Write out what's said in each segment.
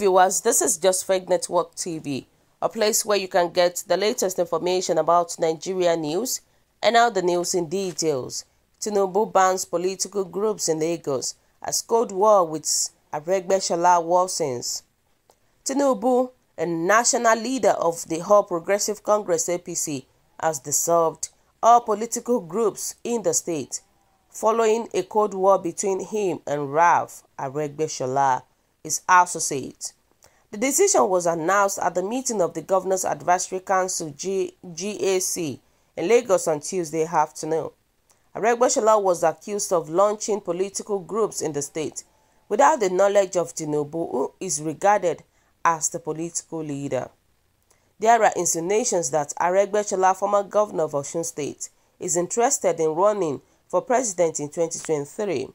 Viewers, this is Josfeg Network TV, a place where you can get the latest information about Nigeria news and now the news in details. Tinubu bans political groups in Lagos as Cold War with Aregbesola worsens. Tinubu, a national leader of the All Progressive Congress APC, has dissolved all political groups in the state following a cold war between him and Rauf Aregbesola, his associate. The decision was announced at the meeting of the Governor's Advisory Council G GAC in Lagos on Tuesday afternoon. Aregbesola was accused of launching political groups in the state without the knowledge of Tinubu, who is regarded as the political leader. There are insinuations that Aregbesola, former governor of Osun State, is interested in running for president in 2023,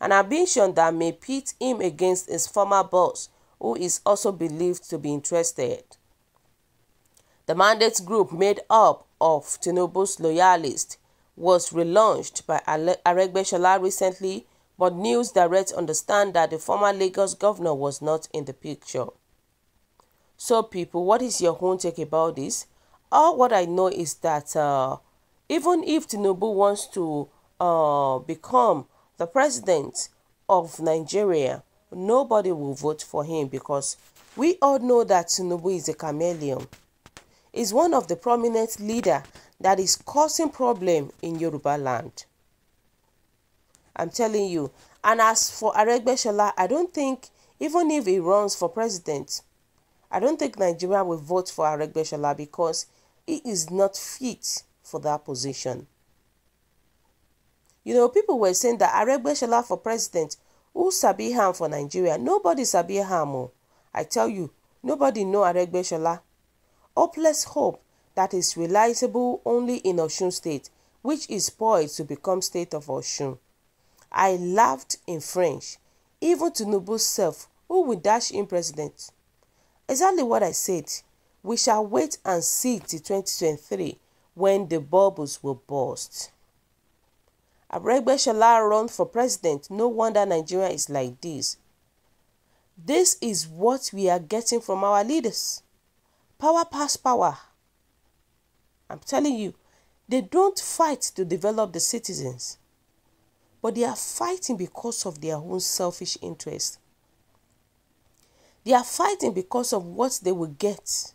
an ambition that may pit him against his former boss, who is also believed to be interested. The mandate group made up of Tinubu's loyalists was relaunched by Aregbesola recently, but News Direct understand that the former Lagos governor was not in the picture. So people, what is your own take about this? All what I know is that uh, even if Tinubu wants to uh, become the president of Nigeria, nobody will vote for him because we all know that Tinubu is a chameleon. Is one of the prominent leader that is causing problem in Yoruba land. I'm telling you. And as for Aregbesola, I don't think even if he runs for president, I don't think Nigeria will vote for Aregbesola because he is not fit for that position. You know, people were saying that Aregbe-Shola for president, who sabi ham for Nigeria? Nobody sabi ham. Oh. I tell you, nobody know Aregbe-Shola. Hopeless hope that is realizable only in Osun State, which is poised to become state of Osun. I laughed in French, even to Tinubu's self, who will dash in president. Exactly what I said. We shall wait and see till 2023 when the bubbles will burst. Aregbesola run for president. No wonder Nigeria is like this. This is what we are getting from our leaders. Power pass power. I'm telling you, they don't fight to develop the citizens, but they are fighting because of their own selfish interest. They are fighting because of what they will get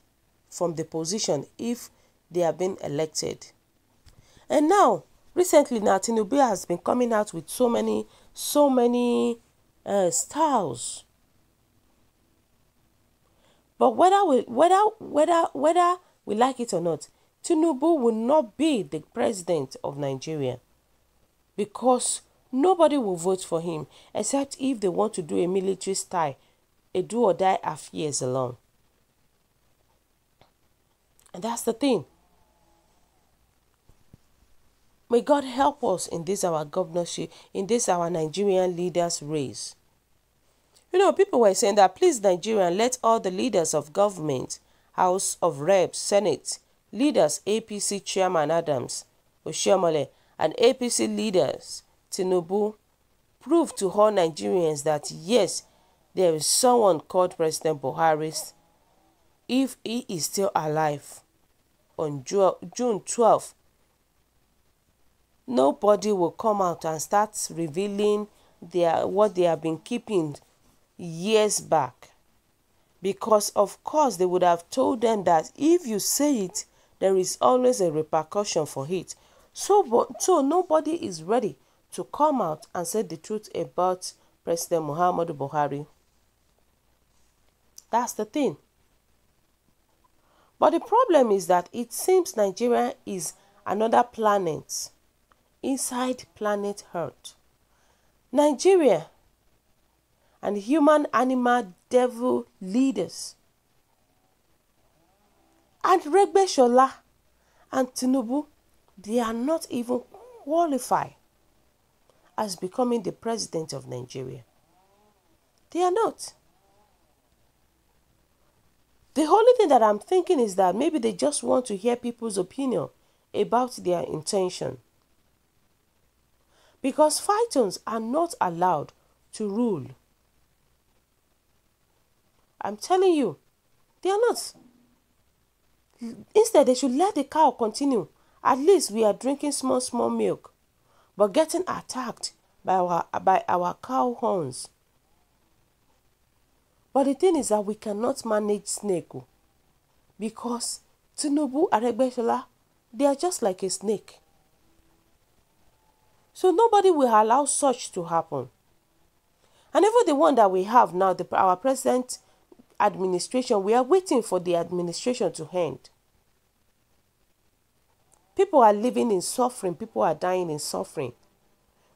from the position if they are being elected. And now, recently now Tinubu has been coming out with so many so many uh, styles. But whether we whether whether whether we like it or not Tinubu will not be the president of Nigeria because nobody will vote for him except if they want to do a military style a do or die affairs alone. And that's the thing May God help us in this our governorship, in this our Nigerian leaders race. You know, people were saying that please Nigeria let all the leaders of government, House of Reps, Senate, leaders APC Chairman Adams, Oshiomhole, and APC leaders Tinubu prove to all Nigerians that yes, there is someone called President Buhari if he is still alive on June 12 nobody will come out and start revealing their what they have been keeping years back. Because of course they would have told them that if you say it there is always a repercussion for it. So but so nobody is ready to come out and say the truth about president muhammadu buhari. That's the thing. But the problem is that it seems nigeria is another planet inside planet Earth. Nigeria and human animal devil leaders and Regbe Shola and Tinubu, they are not even qualified as becoming the president of Nigeria. They are not. The only thing that I'm thinking is that maybe they just want to hear people's opinion about their intention because Phaetons are not allowed to rule. I'm telling you, they are not. Instead, they should let the cow continue. At least we are drinking small, small milk, but getting attacked by our, by our cow horns. But the thing is that we cannot manage snake oh, because Tinubu, Aregbesola, they are just like a snake. So nobody will allow such to happen. And even the one that we have now, the, our present administration, we are waiting for the administration to end. People are living in suffering. People are dying in suffering.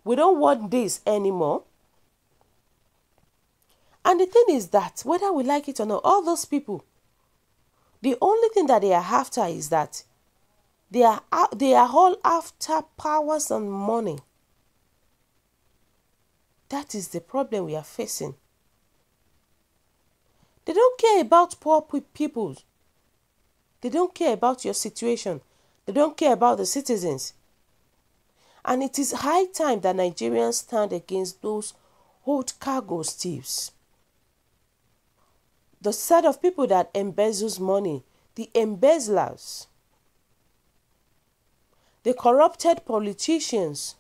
We don't want this anymore. And the thing is that, whether we like it or not, all those people, the only thing that they are after is that they are, they are all after powers and money. That is the problem we are facing. They don't care about poor people. They don't care about your situation. They don't care about the citizens. And it is high time that Nigerians stand against those old cargo thieves. The set of people that embezzles money, the embezzlers, the corrupted politicians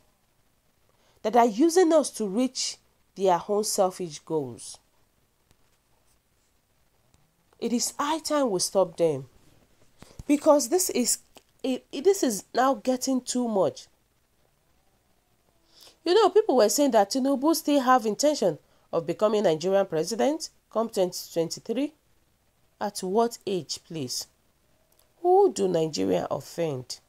that are using us to reach their own selfish goals. It is high time we stop them because this is it, it, this is now getting too much. You know, people were saying that Tinubu still have intention of becoming Nigerian president come 2023. At what age, please? Who do Nigeria offend?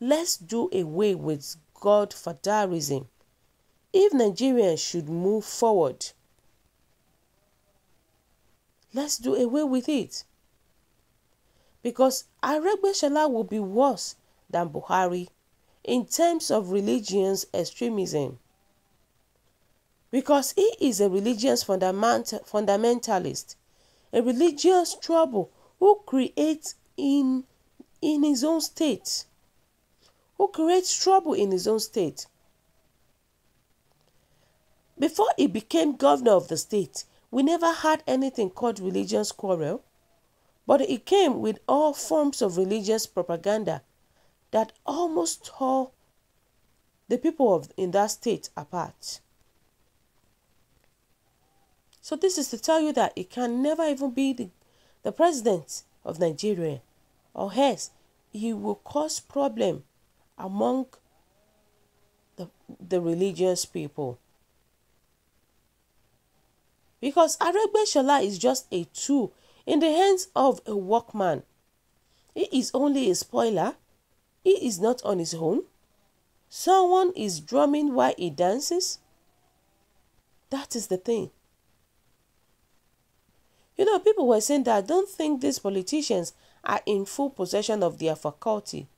Let's do away with godfatherism if Nigerians should move forward. Let's do away with it because Aregbesola will be worse than Buhari in terms of religious extremism. Because he is a religious fundament fundamentalist, a religious trouble who creates in, in his own state, who creates trouble in his own state. Before he became governor of the state, we never had anything called religious quarrel. But it came with all forms of religious propaganda that almost tore the people of, in that state apart. So this is to tell you that it can never even be the, the president of Nigeria or else he will cause problem among the, the religious people. Because Aregbe is just a tool in the hands of a workman. He is only a spoiler. He is not on his own. Someone is drumming while he dances. That is the thing. You know, people were saying that I don't think these politicians are in full possession of their faculty.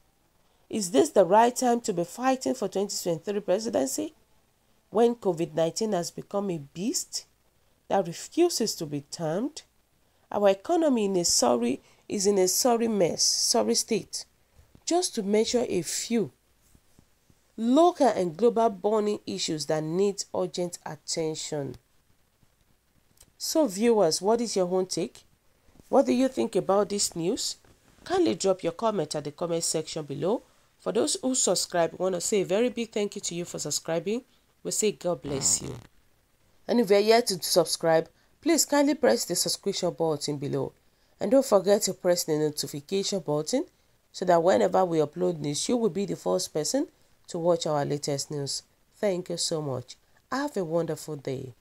Is this the right time to be fighting for 2023 presidency when COVID-19 has become a beast that refuses to be tamed? Our economy in a sorry, is in a sorry mess, sorry state. Just to mention a few local and global burning issues that need urgent attention. So viewers, what is your own take? What do you think about this news? Kindly drop your comment at the comment section below. For those who subscribe, I want to say a very big thank you to you for subscribing. We say God bless you. And if you're yet to subscribe, Please kindly press the subscription button below and don't forget to press the notification button so that whenever we upload news, you will be the first person to watch our latest news. Thank you so much. Have a wonderful day.